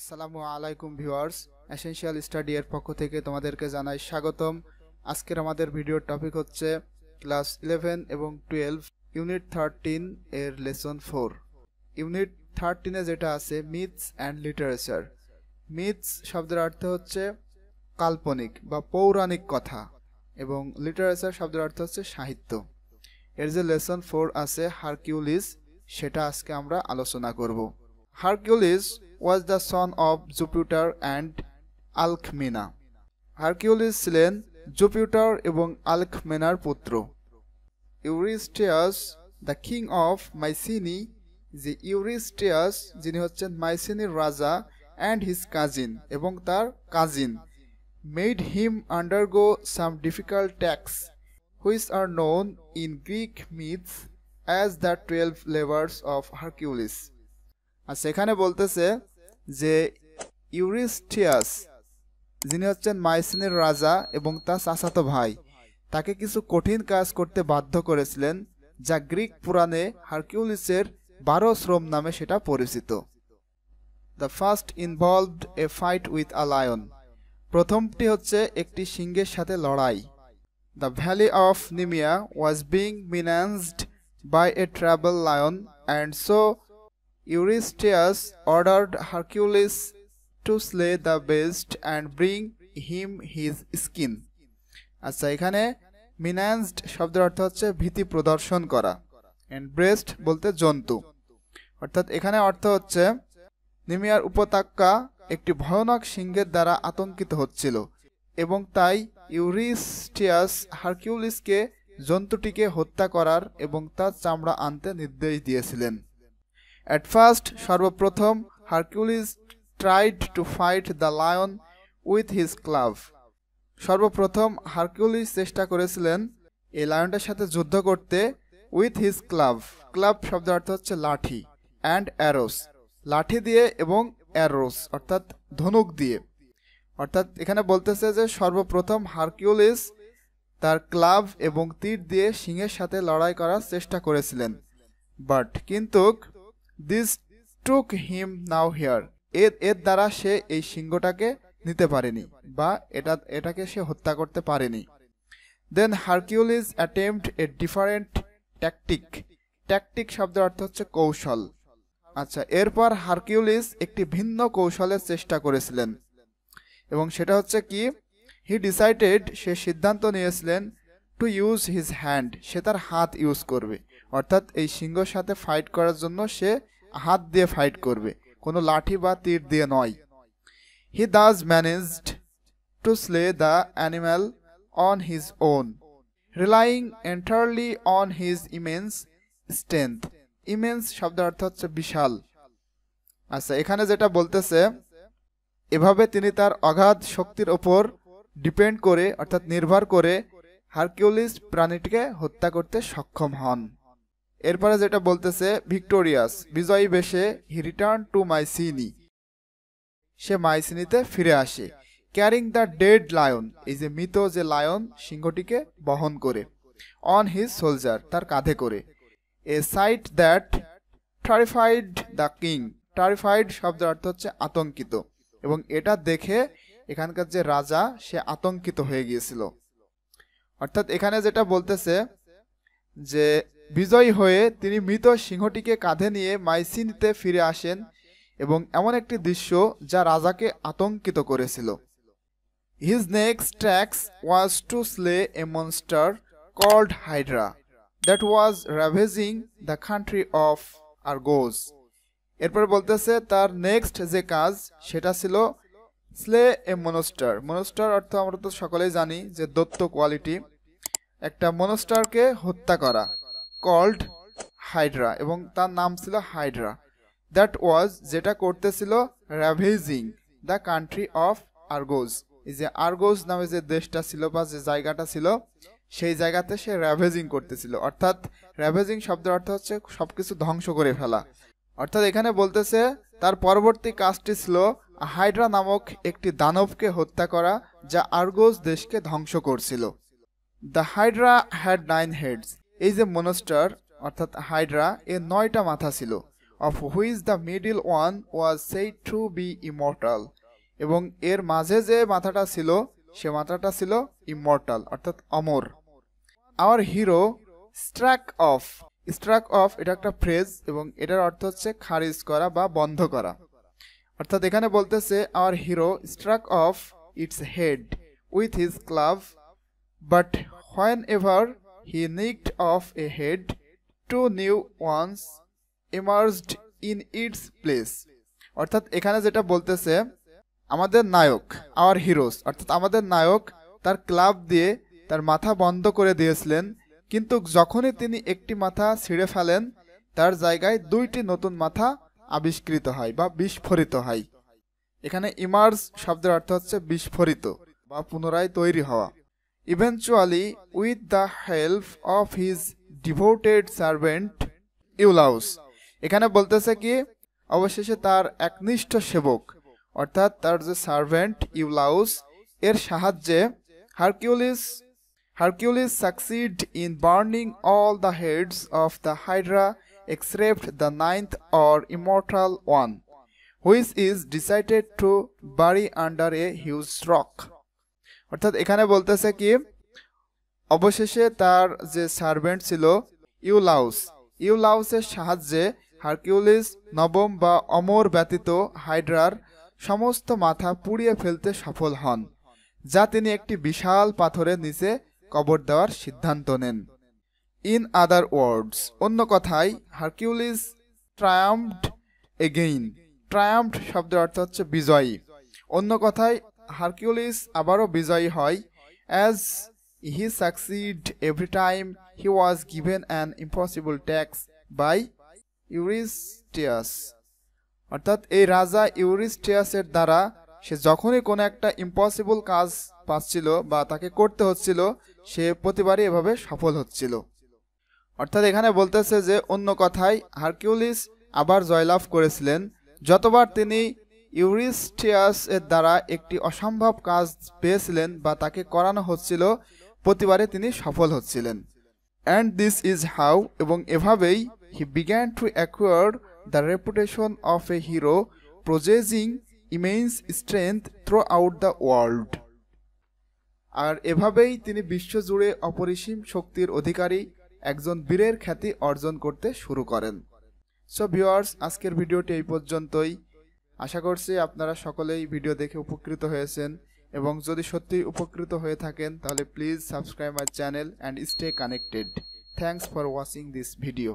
আসসালামু আলাইকুম viewers essential study এর পক্ষ থেকে তোমাদেরকে জানাই স্বাগতম। আজকের আমাদের ভিডিওর টপিক হচ্ছে ক্লাস ইলেভেন এবং টুয়েলভ ইউনিট থার্টিন এর লেসন ফোর ইউনিট থার্টিনে যেটা আছে মিথস অ্যান্ড লিটারেচার মিথস শব্দের অর্থ হচ্ছে কাল্পনিক বা পৌরাণিক কথা এবং লিটারেচার শব্দের অর্থ হচ্ছে সাহিত্য। এর যে লেসন ফোর আছে হারকিউলিস সেটা আজকে আমরা আলোচনা করব। Hercules was the son of Jupiter and Alcmena Hercules ছিলেন জুপিটার এবং আলকমেনার পুত্র। Eurystheus the king of Mycenae যে ইউরিস্টিয়াস যিনি হচ্ছেন মাইসিনির রাজা অ্যান্ড হিজ কাজিন এবং তার cousin made him undergo some difficult tasks which are known in Greek myths as the twelve labours of Hercules আর সেখানে বলতেছে যে ইউরিস্টিয়াস, যিনি হচ্ছেন মাইসিনের রাজা এবং তার চাচাতো ভাই, তাকে কিছু কঠিন কাজ করতে বাধ্য করেছিলেন, যা গ্রিক পুরাণে হারকিউলিসের বারো শ্রম নামে সেটা পরিচিত। The first involved a fight with a lion প্রথমটি হচ্ছে একটি সিংহের সাথে লড়াই। The valley of Nemea was being menaced by a terrible lion and so Eurystheus ordered Hercules to slay the beast and bring him his skin. আচ্ছা এখানে মিনান্সড শব্দের অর্থ হচ্ছে ভীতি প্রদর্শন করা এন্ড ব্রেস্ট বলতে জন্তু অর্থাৎ এখানে অর্থ হচ্ছে নিমিয়ার উপত্যকা একটি ভয়ানক সিংহের দ্বারা আতঙ্কিত হচ্ছিল এবং তাই ইউরিস্টিয়াস হারকিউলিসকে জন্তুটিকে হত্যা করার এবং তার চামড়া আনতে নির্দেশ দিয়েছিলেন অ্যাট ফার্স্ট সর্বপ্রথম Hercules tried to fight the lion with his club সর্বপ্রথম হারকিউলিস চেষ্টা করেছিলেন এই লায়নটার সাথে যুদ্ধ করতে উইথ হিজ ক্লাভ ক্লাব শব্দের অর্থ হচ্ছে লাঠি অ্যান্ড অ্যারোস লাঠি দিয়ে এবং অ্যারোস অর্থাৎ ধনুক দিয়ে। অর্থাৎ এখানে বলতেছে যে সর্বপ্রথম হারকিউলিস তার ক্লাব এবং তীর দিয়ে সিংহের সাথে লড়াই করার চেষ্টা করেছিলেন। বাট কিন্তু this took him now here এর এর দ্বারা সে এই সিংহটাকে নিতে পারেনি বা এটা, এটাকে সে হত্যা করতে পারেনি। Then Hercules attempted a different tactic tactic শব্দের অর্থ হচ্ছে কৌশল। আচ্ছা এরপর হারকিউলিস একটি ভিন্ন কৌশলের চেষ্টা করেছিলেন। এবং সেটা হচ্ছে কি হি ডিসাইডেড সে সিদ্ধান্ত নিয়েছিলেন টু ইউজ হিজ হ্যান্ড সে তার হাত ইউজ করবে। অর্থাৎ এই সিংহর সাথে ফাইট করার জন্য সে হাত দিয়ে ফাইট করবে। কোনো লাঠি বা তীর দিয়ে নয়। He thus managed to slay the animal on his own relying entirely on his immense strength immense শব্দের অর্থ হচ্ছে বিশাল। আচ্ছা এখানে যেটা বলতেছে, এভাবে তিনি তার অগাধ শক্তির ওপর ডিপেন্ড করে, অর্থাৎ নির্ভর করে হারকিউলিস প্রাণীটিকে হত্যা করতে সক্ষম হন। এরপরে যেটা বলতেছে, ভিক্টোরিয়াস, বিজয়ী বেশে হি রিটার্ন টু মাইসিনি। সে মাইসিনিতে ফিরে আসে। ক্যারিং দ্য ডেড লায়ন, এই যে মৃত যে লায়ন, সিংহটিকে বহন করে, অন হিজ সোলজার, তার কাঁধে করে। A sight that terrified the king terrified শব্দের অর্থ হচ্ছে আতঙ্কিত, এবং এটা দেখে এখানকার যে রাজা, সে আতঙ্কিত হয়ে গিয়েছিল। অর্থাৎ এখানে যেটা বলতেছে যে বিজয়ী হয়ে তিনি মৃত সিংহটিকে কাঁধে নিয়ে মাইসিনিতে ফিরে আসেন এবং এমন একটি দৃশ্য যা রাজাকে আতঙ্কিত করেছিল। His next task was to slay a monster called Hydra that was ravaging the country of Argos এরপর বলতেছে, তার নেক্সট যে কাজ, সেটা ছিল স্লে এ মনস্টার মনস্টার অর্থ আমরা তো সকলেই জানি যে দত্ত কোয়ালিটি একটা মনস্টারকে হত্যা করা। কল্ড হাইড্রা এবং তার নাম ছিল হাইড্রা দ্যাট ওয়াজ যেটা করতেছিল ravaging the country of Argos এই যে আরগোজ নামে যে দেশটা ছিল বা যে জায়গাটা ছিল, সেই জায়গাতে সে র্যাভেজিং করতেছিল অর্থাৎ র্যাভেজিং শব্দের অর্থ হচ্ছে সবকিছু ধ্বংস করে ফেলা। অর্থাৎ এখানে বলতেছে, তার পরবর্তী কাজটি ছিল হাইড্রা নামক একটি দানবকে হত্যা করা, যা আরগোজ দেশকে ধ্বংস করছিল। The Hydra had nine heads এই যে মনস্টার, অর্থাৎ হাইড্রা এর নয়টা মাথা ছিল। Of whose the middle one was সেই টু বি ইমর্টাল। এবং এর মাঝে যে মাথাটা ছিল, সে মাথাটা ছিল ইমর্টাল, অর্থাৎ অমর। Our hero struck off struck off এটা একটা ফ্রেজ এবং এটার অর্থ হচ্ছে খারিজ করা বা বন্ধ করা। অর্থাৎ এখানে বলতেছে our hero struck off its head with his club but whenever he knocked off a head two new ones emerged in its place অর্থাৎ এখানে যেটা বলতেছে, আমাদের নায়ক আওয়ার হিরোস অর্থাৎ আমাদের নায়ক তার ক্লাব দিয়ে তার মাথা বন্ধ করে দিয়েছিলেন। কিন্তু যখনই তিনি একটি মাথা ছিঁড়ে ফেলেন, তার জায়গায় দুইটি নতুন মাথা আবিষ্কৃত হয় বা বিস্ফোরিত হয়। এখানে ইমার্জ শব্দের অর্থ হচ্ছে বিস্ফোরিত বা পুনরায় তৈরি হওয়া। Eventually with the help of his devoted servant Iolaus এখানে বলতেছে কি অবশেষে তার একনিষ্ঠ সেবক অর্থাৎ তার যে সার্ভেন্ট ইউলাউস এর সাহায্যে Hercules Hercules succeeded in burning all the heads of the Hydra except the ninth or immortal one, which is decided to bury under a huge rock. অর্থাৎ এখানে বলতেছে কি, অবশেষে তার যে সার্ভেন্ট ছিল, ইউলাউস। ইউলাউসের সাহায্যে হারকিউলিস নবম বা অমর ব্যতীত হাইড্রার সমস্ত মাথা পুড়িয়ে ফেলতে সফল হন, যা তিনি একটি বিশাল পাথরের নিচে কবর দেওয়ার সিদ্ধান্ত নেন। ইন আদার ওয়ার্ডস অন্য কথায়, হারকিউলিস ট্রায়াম্পড এগেইন ট্রায়াম্পড শব্দের অর্থ হচ্ছে বিজয়ী। অন্য কথায় হারকিউলিস আবারও বিজয়ী হয়। As he succeeded every time he was given an impossible tax by Eurystheus অর্থাৎ এই রাজা ইউরিস্টিয়াসের দ্বারা সে যখনই কোনো একটা ইম্পসিবল কাজ পাচ্ছিল বা তাকে করতে হচ্ছিল, সে প্রতিবারই এভাবে সফল হচ্ছিল। অর্থাৎ এখানে বলতেছে যে, অন্য কথায় হারকিউলিস আবার জয়লাভ করেছিলেন। যতবার তিনি ইউরিস্টিয়াস এর দ্বারা একটি অসম্ভব কাজ পেয়েছিলেন বা তাকে করানো হচ্ছিল, প্রতিবারে তিনি সফল হচ্ছিলেন। অ্যান্ড দিস ইজ হাউ এবং এভাবেই he began to acquire the reputation of a hero possessing immense strength throughout the world আর এভাবেই তিনি বিশ্বজুড়ে অপরিসীম শক্তির অধিকারী, একজন বীরের খ্যাতি অর্জন করতে শুরু করেন। সো ভিউয়ার্স আজকের ভিডিওটি এই পর্যন্তই। আশা করছি আপনারা সকলেই ভিডিও দেখে উপকৃত হয়েছেন এবং যদি সত্যিই উপকৃত হয়ে থাকেন, তাহলে please subscribe my channel and stay connected thanks for watching this video